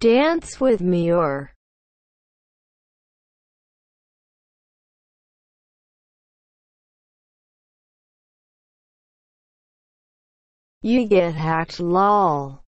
dance with me or you get hacked lol.